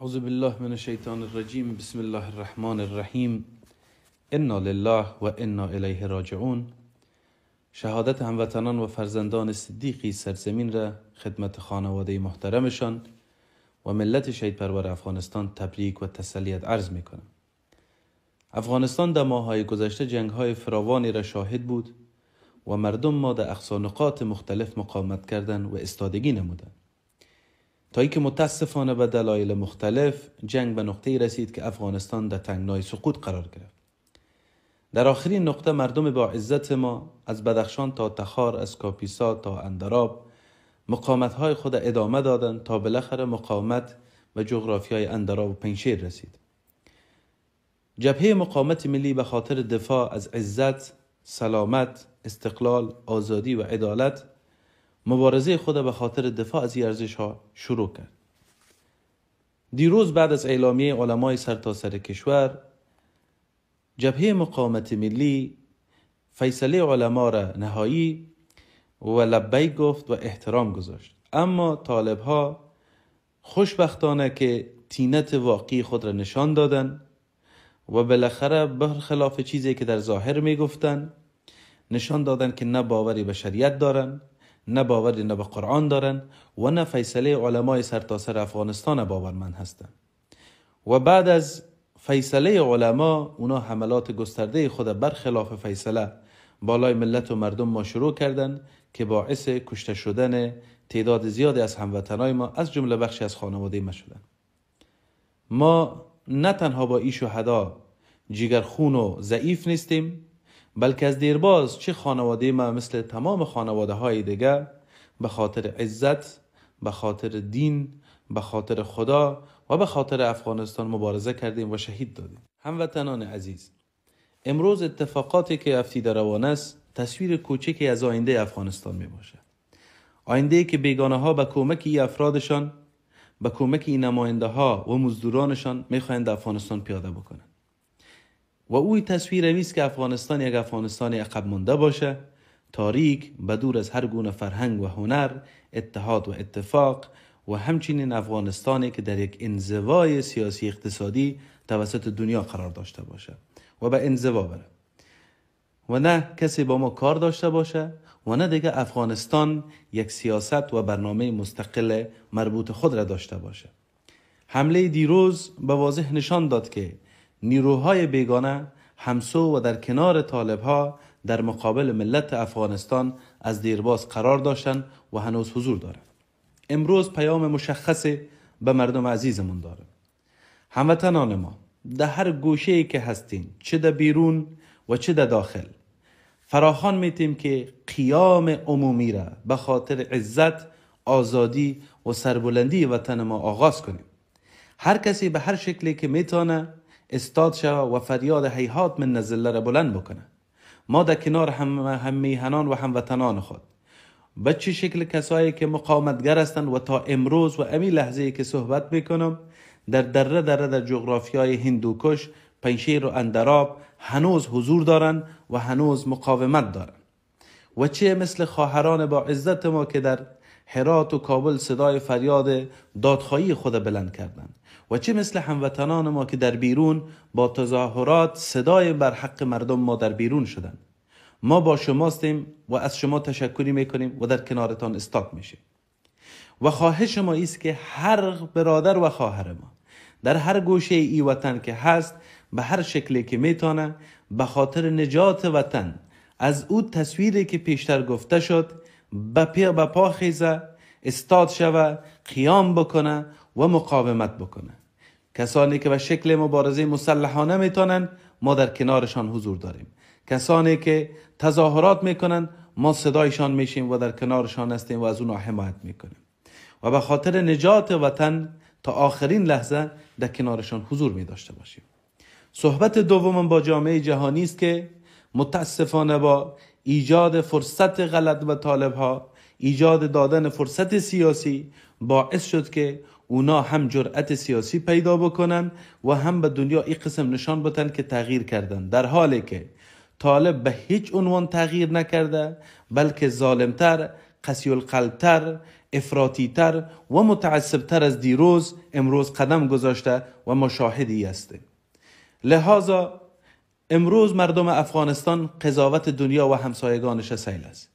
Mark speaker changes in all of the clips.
Speaker 1: اعوذ بالله من الشیطان الرجیم بسم الله الرحمن الرحیم انا لله و انا الیه راجعون شهادت هموطنان و فرزندان صدیقی سرزمین را خدمت خانواده محترمشان و ملت شهید پرور افغانستان تبریک و تسلیت عرض می کنم. افغانستان در ماهای گذشته جنگ های فراوانی را شاهد بود و مردم ما در اقصانقات مختلف مقاومت کردند و استادگی نمودند. تا اینکه متاسفانه به دلایل مختلف جنگ به نقطه رسید که افغانستان در تنگنای سقوط قرار گرفت. در آخرین نقطه مردم با عزت ما از بدخشان تا تخار از کاپیسا تا اندراب مقاومت های خود ادامه دادند تا بالاخره مقاومت به جغرافی های اندراب و پنشیر رسید. جبهه مقاومت ملی به خاطر دفاع از عزت، سلامت، استقلال، آزادی و عدالت مبارزه خود به خاطر دفاع از ارزش ها شروع کرد. دیروز بعد از اعلامیه علمای سرتاسر سر کشور جبهه مقاومت ملی فیصله علما را نهایی و لبی گفت و احترام گذاشت. اما طالب ها خوشبختانه که تینت واقعی خود را نشان دادن و بالاخره برخلاف چیزی که در ظاهر می گفتن نشان دادن که نه باوری به شریعت دارن نه باوری نه به قرآن دارن و نه فیصله علمای سرتاسر افغانستان باورمند هستند و بعد از فیصله علما اونا حملات گسترده خود برخلاف فیصله بالای ملت و مردم ما شروع کردند که باعث کشته شدن تعداد زیادی از هموطنای ما از جمله بخشی از خانواده ما شدن. ما نه تنها با این شهدا جیگرخون و ضعیف نیستیم بلکه از دیرباز چه خانواده ما مثل تمام خانواده های دیگه به خاطر عزت به خاطر دین به خاطر خدا و به خاطر افغانستان مبارزه کردیم و شهید دادیم. هموطنان عزیز امروز اتفاقاتی که افتیده روان است تصویر کوچکی از آینده افغانستان می باشد آینده که بیگانه ها به کمک ای افرادشان به کمک این نماینده ها و مزدورانشان می‌خواهند افغانستان پیاده بکنند. و اوی تصویر نیست که افغانستان یک افغانستان عقب مونده باشه. تاریک بدور از هر گونه فرهنگ و هنر اتحاد و اتفاق و همچنین افغانستانی که در یک انزوای سیاسی اقتصادی توسط دنیا قرار داشته باشه. و به انزوا بره. و نه کسی با ما کار داشته باشه و نه دیگه افغانستان یک سیاست و برنامه مستقل مربوط خود را داشته باشه. حمله دیروز به واضح نشان داد که نیروهای بیگانه همسو و در کنار طالب ها در مقابل ملت افغانستان از دیرباز قرار داشتند و هنوز حضور دارند امروز پیام مشخصی به مردم عزیزمون داره. هموطنان ما در هر گوشه ای که هستین چه در بیرون و چه در داخل فراخان میتیم که قیام عمومی را به خاطر عزت آزادی و سربلندی وطن ما آغاز کنیم. هر کسی به هر شکلی که می‌تونه استاد شود و فریاد حیحات من نزله را بلند بکنه. ما در کنار هم, هم میهنان و هموطنان خود. به چه شکل کسایی که مقاومتگر هستند و تا امروز و امی لحظه که صحبت می‌کنم در دره دره در جغرافی های هندوکش پنشیر و اندراب هنوز حضور دارند و هنوز مقاومت دارند. و چه مثل خواهران با عزت ما که در هرات و کابل صدای فریاد دادخواهی خود بلند کردند. و چه مثل هموطنان ما که در بیرون با تظاهرات صدای بر حق مردم ما در بیرون شدند. ما با شماستیم و از شما تشکری می‌کنیم و در کنارتان استاد میشیم. و خواهش ما است که هر برادر و خواهر ما در هر گوشه ای وطن که هست به هر شکلی که می‌تونه به خاطر نجات وطن از او تصویری که پیشتر گفته شد به پا خیزه استاد شوه قیام بکنه و مقاومت بکنه. کسانی که به شکل مبارزه مسلحانه می‌تونن ما در کنارشان حضور داریم. کسانی که تظاهرات می‌کنن ما صدایشان میشیم و در کنارشان هستیم و از اونها حمایت می‌کنیم. و به خاطر نجات وطن تا آخرین لحظه در کنارشان حضور می داشته باشیم. صحبت دوم با جامعه جهانی است که متاسفانه با ایجاد فرصت غلط و طالب ها ایجاد دادن فرصت سیاسی باعث شد که اونا هم جرأت سیاسی پیدا بکنن و هم به دنیا این قسم نشان بدن که تغییر کردن. در حالی که طالب به هیچ عنوان تغییر نکرده بلکه ظالمتر قسی القلبتر افراطیتر و متعصبتر از دیروز امروز قدم گذاشته و مشاهدی است. لحاظا امروز مردم افغانستان قضاوت دنیا و همسایگانش سیل است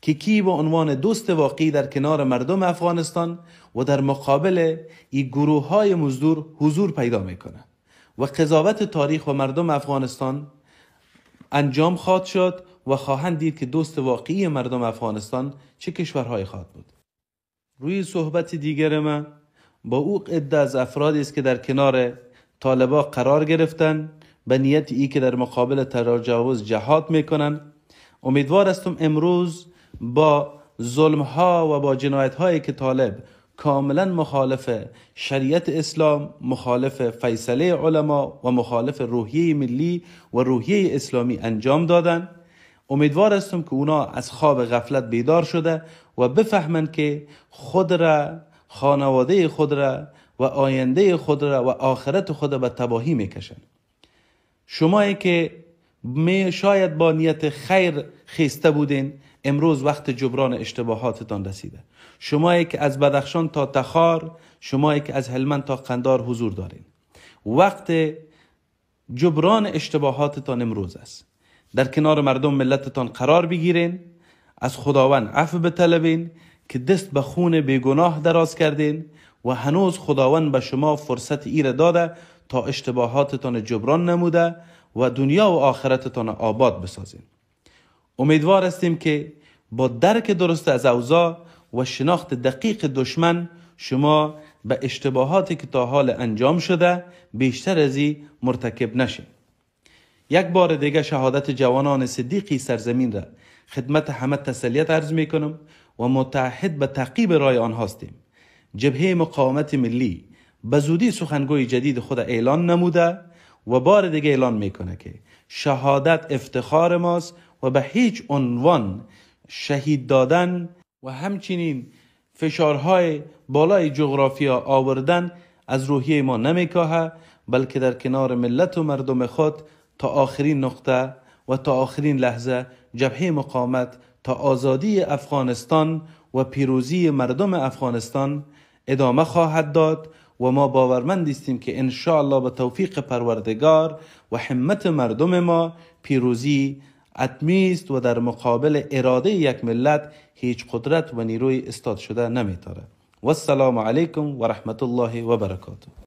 Speaker 1: که کی به عنوان دوست واقعی در کنار مردم افغانستان و در مقابل این گروه های مزدور حضور پیدا می‌کنه و قضاوت تاریخ و مردم افغانستان انجام خواهد شد و خواهند دید که دوست واقعی مردم افغانستان چه کشورهای خواهد بود. روی صحبت دیگر من با او عده از افرادی است که در کنار طالبا قرار گرفتن به نیت ای که در مقابل تجاوز جهاد می‌کنن. امیدوار هستم امروز با ظلم ها و با جنایت هایی که طالب کاملا مخالف شریعت اسلام مخالف فیصله علما و مخالف روحیه ملی و روحیه اسلامی انجام دادن. امیدوار هستم که اونا از خواب غفلت بیدار شده و بفهمند که خود را خانواده خود را و آینده خود را و آخرت خود را به تباهی می‌کشن شمایی که می شاید با نیت خیر خیسته بودین امروز وقت جبران اشتباهاتتان رسیده. شمایی که از بدخشان تا تخار شمایی که از هلمند تا قندار حضور دارین. وقت جبران اشتباهاتتان امروز است. در کنار مردم ملتتان قرار بگیرین. از خداوند عفو بطلبین که دست به خون بیگناه دراز کردین و هنوز خداوند به شما فرصت ایره داده تا اشتباهاتتان جبران نموده و دنیا و آخرتتان آباد بسازین امیدوار هستیم که با درک درست از اوضاع و شناخت دقیق دشمن شما به اشتباهاتی که تا حال انجام شده بیشتر از مرتکب نشید یک بار دیگه شهادت جوانان صدیقی سرزمین را خدمت همه تسلیت عرض می کنم و متحد به تعقیب رای آن هستیم جبهه مقاومت ملی به زودی سخنگوی جدید خود اعلان نموده و بار دیگه اعلان می‌کنه که شهادت افتخار ماست و به هیچ عنوان شهید دادن و همچنین فشارهای بالای جغرافیا آوردن از روحیه ما نمیکاهه بلکه در کنار ملت و مردم خود تا آخرین نقطه و تا آخرین لحظه جبهه مقاومت تا آزادی افغانستان و پیروزی مردم افغانستان ادامه خواهد داد و ما باورمند استیم که ان الله به توفیق پروردگار و همت مردم ما پیروزی اتمی است و در مقابل اراده یک ملت هیچ قدرت و نیروی استاد شده نمیتاره. و السلام علیکم و رحمت الله و برکاته.